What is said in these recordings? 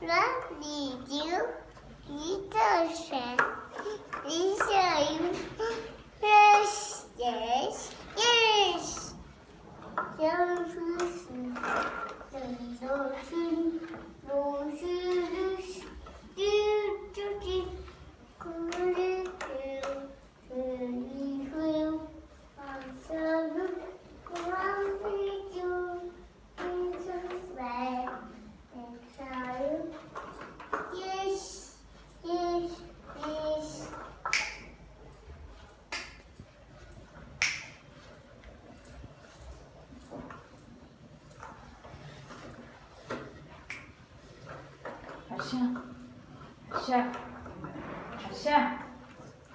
那你就一个人，一个人认识认识，认识很多。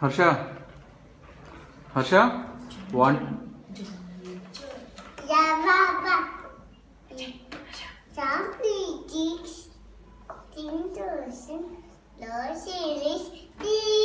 Harsha Harsha one Something teach, think to listen, no series, teach.